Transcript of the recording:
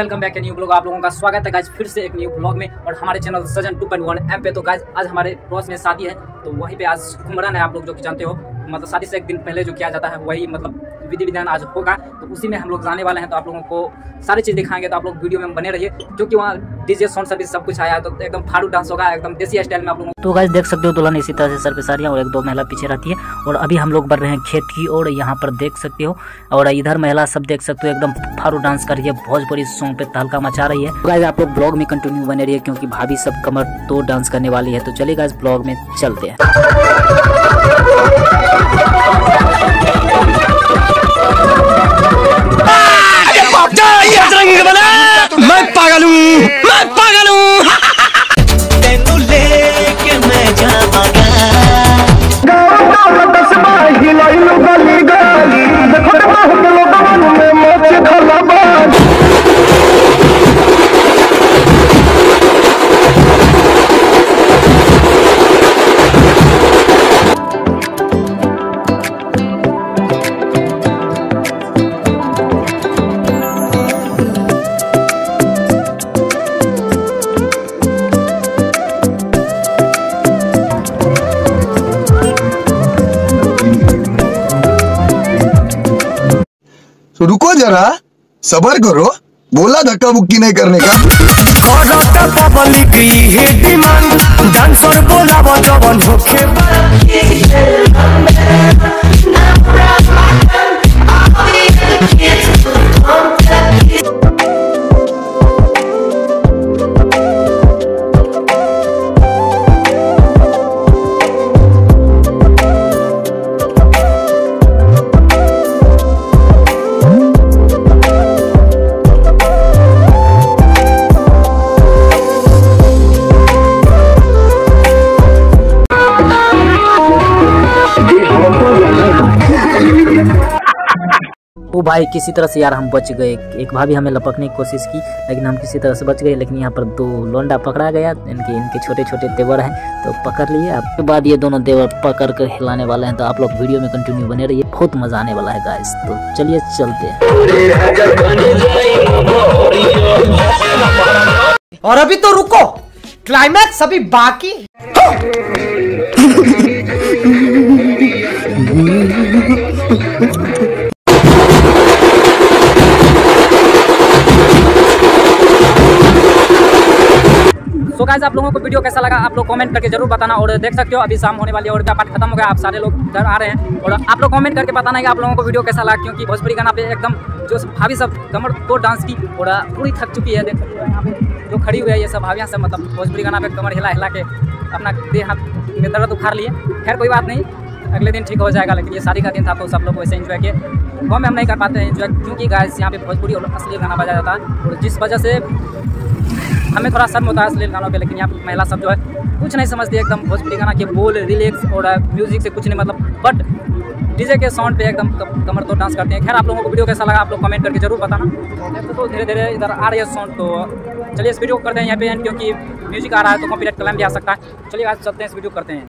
Welcome back new blog. आप लोगों का स्वागत है गाइज़ फिर से एक न्यू ब्लॉग में और हमारे चैनल सजन 2.1 एम पे। तो गाइज़ आज हमारे पड़ोस में शादी है तो वहीं पे आज कुमरन है आप लोग जो कि जानते हो। मतलब शादी से एक दिन पहले जो किया जाता है, वही मतलब विधि विधान आज होगा। तो उसी में हम लोग जाने वाले हैं तो आप लोगों को सारी चीज़ दिखाएँगे। तो आप लोग वीडियो में बने रहिए, जो कि वहाँ डीजे साउंड सर्विस सब कुछ आया है तो एकदम फाड़ू डांस होगा, एकदम देसी स्टाइल में आप लोगों तो गाइस देख सकते हो दुल्हन इसी तरह से सर पे साड़ियाँ और एक दो महिला पीछे रहती है। और अभी हम लोग बढ़ रहे हैं खेत की ओर, यहाँ पर देख सकते हो। और इधर महिला सब देख सकते हो, एकदम फारू डांस कर रही है, भोजपुरी सॉन्ग पे तहलका मचा रही है। गाइस आप लोग ब्लॉग में कंटिन्यू बने रहिए, क्योंकि भाभी सब कमर तो डांस करने वाली है। तो चलिए गाइस ब्लॉग में चलते हैं। मैं पागल हूँ मैं पागल हूँ तो रुको जरा सबर करो बोला धक्का मुक्की नहीं करने का। बोला ओ भाई किसी तरह से यार हम बच गए। एक भाभी हमें लपकने की कोशिश की लेकिन हम किसी तरह से बच गए लेकिन यहाँ पर दो लोंडा पकड़ा गया। इनके इनके छोटे छोटे देवर हैं तो पकड़ लिए। उसके बाद ये दोनों देवर पकड़ कर हिलाने वाले हैं तो आप लोग वीडियो में कंटिन्यू बने रहिए। बहुत मज़ा आने वाला है गाइस तो चलिए चलते हैं। और अभी तो रुको। क्लाइमैक्स अभी बाकी। सो गाइस आप लोगों को वीडियो कैसा लगा, आप लोग कमेंट करके ज़रूर बताना और देख सकते हो, अभी शाम होने वाली है और का पार्ट खत्म हो गया, आप सारे लोग इधर आ रहे हैं। और आप लोग कमेंट करके बताना कि आप लोगों को वीडियो कैसा लगा, क्योंकि भोजपुरी गाना पे एकदम जो भाभी सब, कमर तो डांस की, और पूरी थक चुकी है, देख सकते हो यहाँ पे जो खड़ी हुई है, ये सब भाभियाँ सब मतलब भोजपुरी गाना पे कमर हिला हिला के अपना देह हाथ दर्द उखाड़ लिए। खैर, कोई बात नहीं, अगले दिन ठीक हो जाएगा, लेकिन ये शादी का दिन था तो सब लोग वैसे इन्जॉय किए। वो में हम नहीं कर पाते हैं एंजॉय क्योंकि गाइस यहाँ पे भोजपुरी और असली गाना बजा जाता है, और जिस वजह से हमें थोड़ा शर्म होता है अश्लील गानों पर लेकिन यहाँ पे महिला सब जो है, कुछ नहीं समझती, एकदम भोजपुरी गाना के बोल रिलेक्स और म्यूज़िक से कुछ नहीं मतलब बट डीजे के साउंड पे एकदम कमर तो डांस करते हैं। खैर, आप लोगों को वीडियो कैसा लगा, आप लोग कमेंट करके ज़रूर बताना। तो धीरे धीरे इधर आ रही है साउंड तो चलिए इस वीडियो को करते हैं यहाँ पे क्योंकि म्यूज़िक आ रहा है तो कॉपीराइट क्लेम भी आ सकता है। चलिए आज चलते हैं इस वीडियो करते हैं।